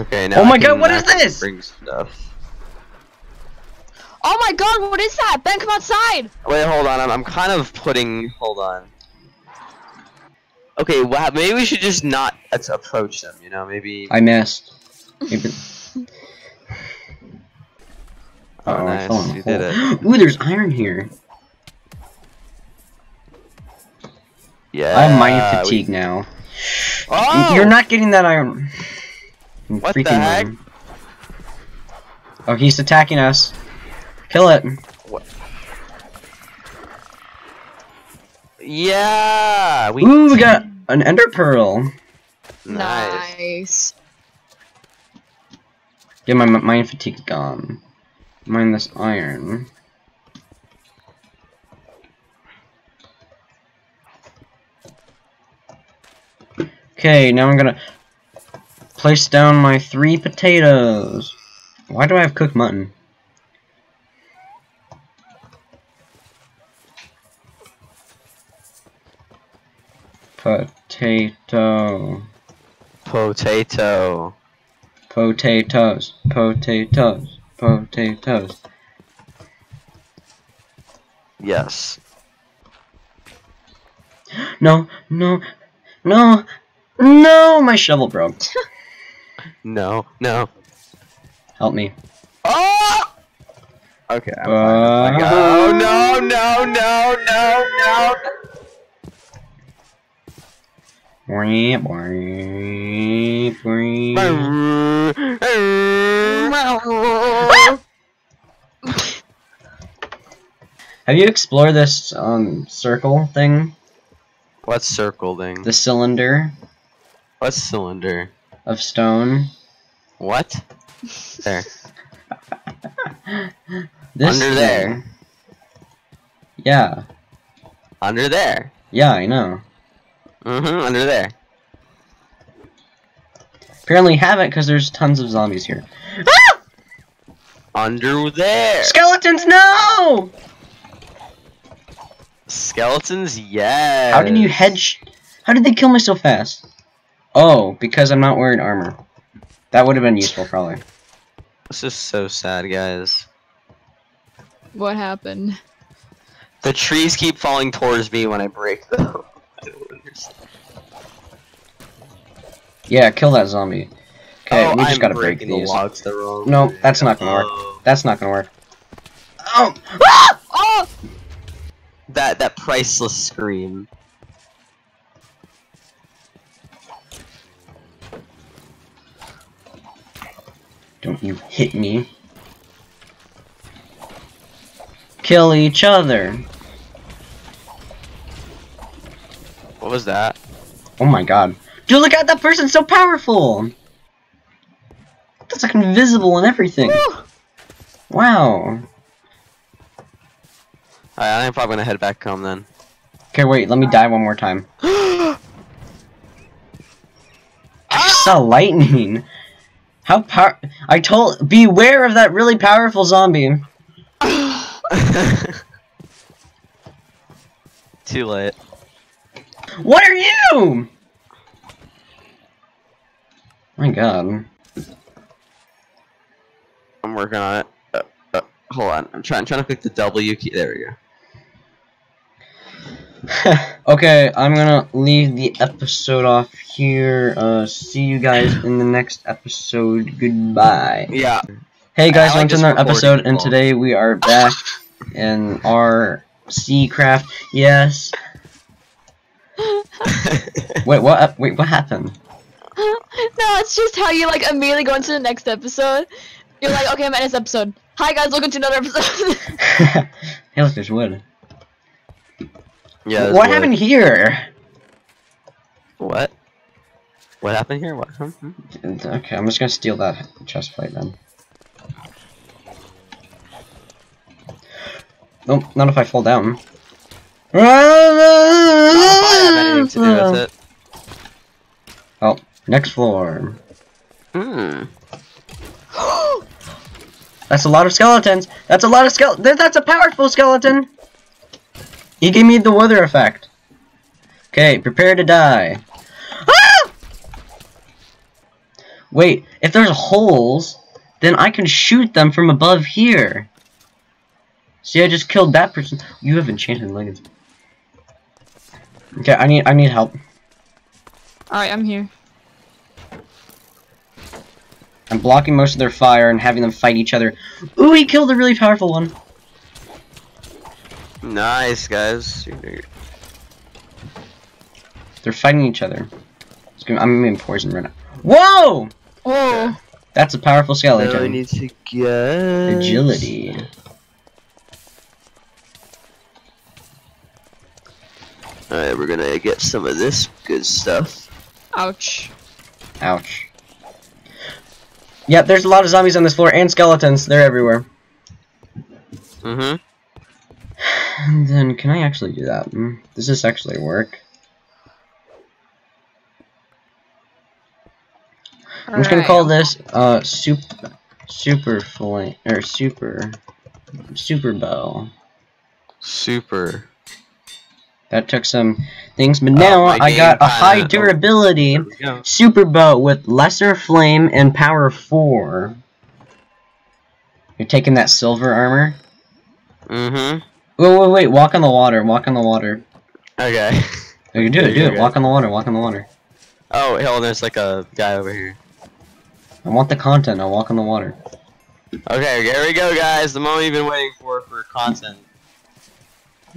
Okay, now Oh my I God, can- what I is this? Bring stuff. Oh my god, what is that? Ben, come outside! Wait, hold on. I'm, I'm kind of putting. Hold on. Okay, well, maybe we should just not let's approach them. You know, maybe. I missed. Maybe- Oh, Uh-oh, nice, fell in a you did hole. Ooh, there's iron here. yeah. I'm mind we- fatigue now. Oh! You're not getting that iron. I'm What the heck? iron. Oh, he's attacking us. Kill it. Yeah. We. Ooh, we got an ender pearl. Nice. Nice. Get my mind fatigue gone. Mine this iron. Okay, now I'm gonna place down my three potatoes. Why do I have cooked mutton? Potato. Potato. Potatoes. Potatoes. Potatoes. Yes. No, no, no, no, my shovel broke. No. No. Help me. Oh! Okay. I'm fine. I'm. Oh no! No! No! No! No! Have you explored this um circle thing? What circle thing? The cylinder What cylinder? Of stone? What? There. This Under there. Yeah, Under there. yeah, I know. Mm-hmm. Under there. Apparently haven't because there's tons of zombies here. Under there. Skeletons, no! Skeletons, yes. How did you hedge? How did they kill me so fast? Oh, because I'm not wearing armor. That would have been useful, probably. This is so sad, guys. What happened? The trees keep falling towards me when I break them. I. Yeah, kill that zombie. Okay, oh, we just I'm gotta break breaking the these. logs the wrong No, way. that's not gonna work. Oh. That's not gonna work. Oh! Ah! Oh! That that priceless scream. Don't you hit me. Kill each other. What was that? Oh my god. Dude, look at that person so powerful! That's like invisible and everything. Woo! Wow. Alright, I'm probably gonna head back home then. Okay, wait, let me die one more time. I just saw lightning. How power- I told- beware of that really powerful zombie. Too late. What are you? My god. I'm working on it. Uh, uh, hold on. I'm trying trying to click the W key. There we go. okay, I'm gonna leave the episode off here. Uh, see you guys in the next episode. Goodbye. Yeah. Hey guys, I like welcome to another recording episode, and today we are back in our Sea Craft. Yes. Wait, what? uh, Wait, what happened? no, it's just how you like immediately go into the next episode. You're like, okay, I'm at this episode. Hi guys, welcome to another episode. hey, look, there's wood. Yeah. what happened here? What? What happened here? What? Hmm? Hmm? Okay, I'm just gonna steal that chest plate then. Nope, not if I fall down. I don't have anything to do with it. Oh, next floor. Hmm. That's a lot of skeletons. That's a lot of skeleton. That's a powerful skeleton. He gave me the weather effect. Okay, prepare to die. Ah! Wait, if there's holes, then I can shoot them from above here. See, I just killed that person. You have enchanted leggings. Okay, I need I need help. Alright, I'm here. I'm blocking most of their fire and having them fight each other. Ooh, he killed a really powerful one. Nice, guys. They're fighting each other. Gonna- I'm being poisoned right now. Whoa! Whoa. That's a powerful Now I skeleton. need to get Agility. Alright, we're gonna get some of this good stuff. Ouch. Ouch. Yep, there's a lot of zombies on this floor and skeletons. They're everywhere. Mm-hmm. And then, can I actually do that? Hmm, Does this actually work? I'm just gonna Alright. call this uh super super flame or super super bow. Super. That took some things, but now Oh, I got a high kinda- durability There we go. super bow with lesser flame and power four. You're taking that silver armor. Mm-hmm. Wait, wait, wait! Walk on the water. Walk on the water. Okay. You can do it. Do it. Walk on the water. Walk on the water. oh, on, there's like a guy over here. I want the content. I'll walk on the water. Okay, here we go, guys. The moment you've been waiting for for content.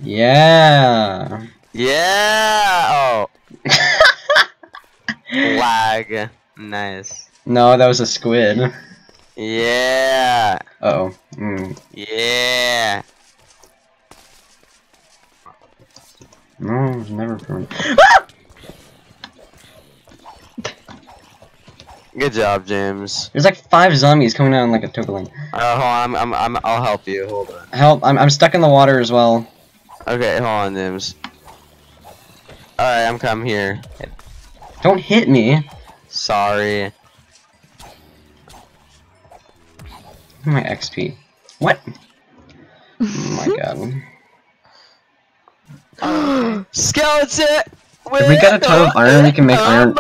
Yeah. Yeah. Oh, lag. Nice. no, that was a squid. Yeah. Uh oh. Mm. Yeah. No, it was never permanent. Good job, James. There's like five zombies coming down like a tokeling. Uh, hold on, I'm, I'm, I'm, I'll help you. Hold on. Help! I'm I'm stuck in the water as well. Okay, hold on, James. Alright, I'm come here. Don't hit me. Sorry. My XP. What? Oh my god. Skeleton! If we got a ton of iron, we can make iron-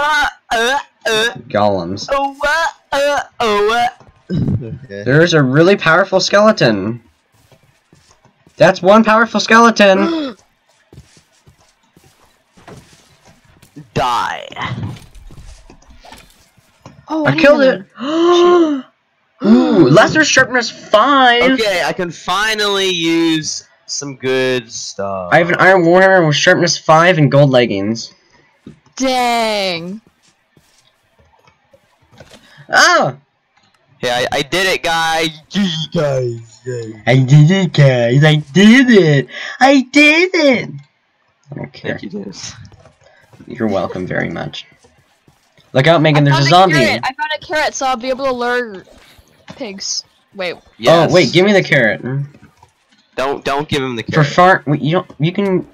Golems. oh, uh, uh, oh, uh. Okay. There's a really powerful skeleton. That's one powerful skeleton. Die. Oh, I didn't killed it. Ooh, lesser sharpness five. Okay, I can finally use some good stuff. I have an iron warhammer with sharpness five and gold leggings. Dang. Oh! Yeah, I, I did it, guys. guys. I did it, guys. I did it. I did it. I don't care. Thank you, James. You're welcome very much. Look out, Megan. There's a zombie. Carrot. I found a carrot, so I'll be able to lure pigs. Wait. Yes. Oh wait, give me the carrot. Hmm. Don't don't give him the For carrot. far, you don't. You can.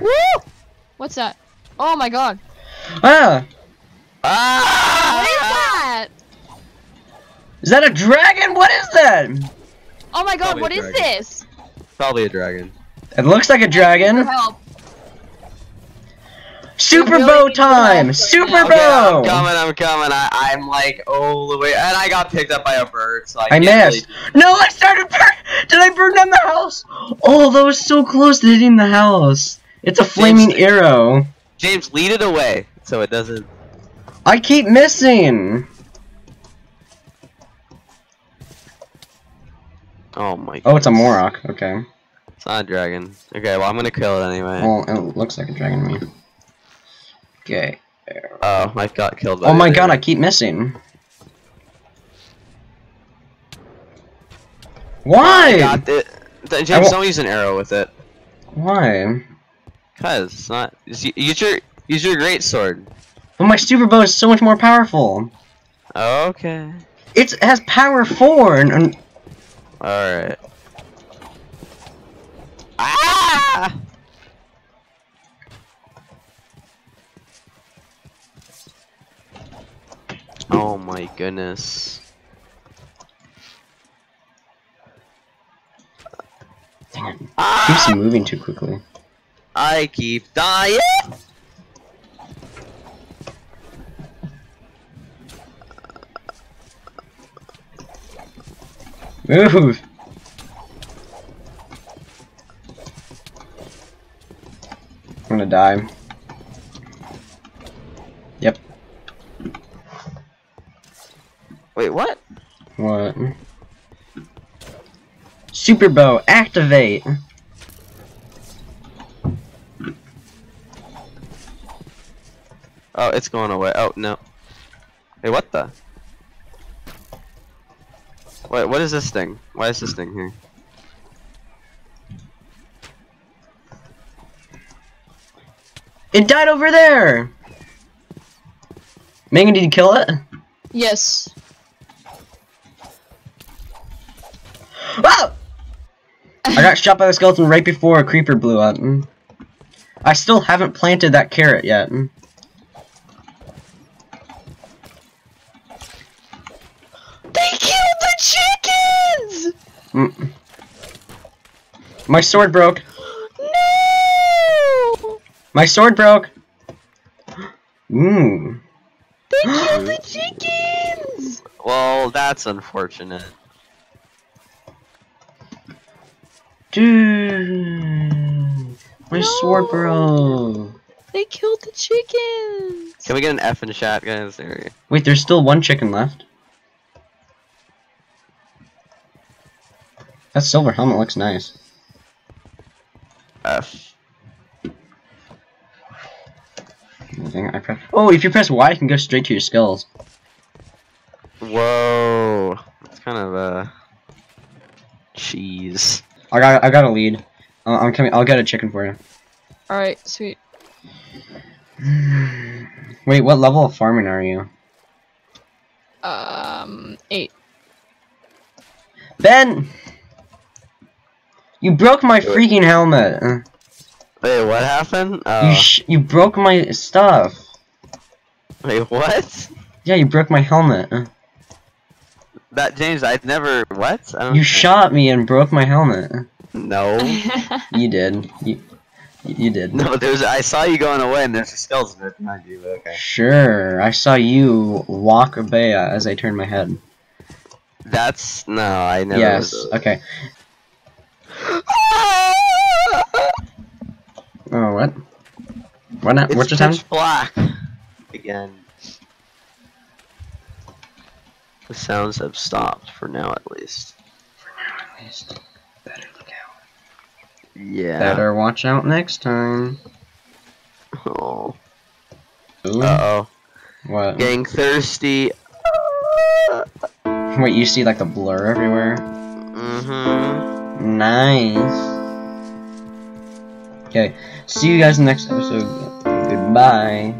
Woo! What's that? Oh my god. Ah! ah! What is that? Is that a dragon? What is that? Oh my god, Probably what a is dragon. this? Probably a dragon. It looks like a dragon. Help. Super really bow time! right Super now. Okay, bow! I'm coming. I'm coming. I, I'm like all the way, and I got picked up by a bird. So I, I missed. Really... No, I started burn. Did I burn down the house? Oh, that was so close to hitting the house. It's a flaming James- arrow. James, lead it away so it doesn't. I keep missing. Oh my. Oh, it's a goodness. Morock. Okay. It's not a dragon. Okay, well I'm gonna kill it anyway. Well, it looks like a dragon to me. Okay. Oh, I got killed. By Oh my god, I keep missing. Why? I got it. James, don't use an arrow with it. Why? Cause it's not. Use your use your great sword. But my super bow is so much more powerful. Okay. It's, it has power four, and, and All right. Ah! Oh my goodness. Dang. Ah! Keeps moving too quickly. I keep dying! Move! I'm gonna die. Wait, what? What? Super bow, activate! Oh, it's going away. Oh, no. Hey, what the? Wait, what is this thing? Why is this thing here? It died over there! Megan, did you kill it? Yes. I got shot by the skeleton right before a creeper blew up. Mm. I still haven't planted that carrot yet. Mm. They killed the chickens! Mm. My sword broke. No! My sword broke. Mmm. They killed the chickens! Well, that's unfortunate. Dude. My sword broke. They killed the chickens! Can we get an F in chat, guys? There. Wait, there's still one chicken left. That silver helmet looks nice. F. I think I press. Oh, if you press Y, you can go straight to your skulls. Whoa. It's kind of a cheese. I got, I got a lead. Uh, I'm coming. I'll get a chicken for you. Alright, sweet. Wait, what level of farming are you? Um, eight. Ben! You broke my freaking helmet. Uh, Wait, what happened? You Oh. sh you broke my stuff. Wait, what? Yeah, you broke my helmet. That James, I've never. What? I don't You shot me and broke my helmet. No. You did. You, you did. No, there's. I saw you going away, and there's a skeleton right behind you. but Okay. Sure, I saw you walk Bea as I turned my head. That's no. I never. yes. was- Okay. Oh, what? What? Not, It's what's your time? pitch black again. The sounds have stopped for now, at least. For now At least better look out. Yeah. Better watch out next time. Oh. Ooh. Uh oh. What? Getting thirsty. Wait, you see like the blur everywhere? Mm-hmm. Nice. Okay, see you guys in the next episode. Goodbye.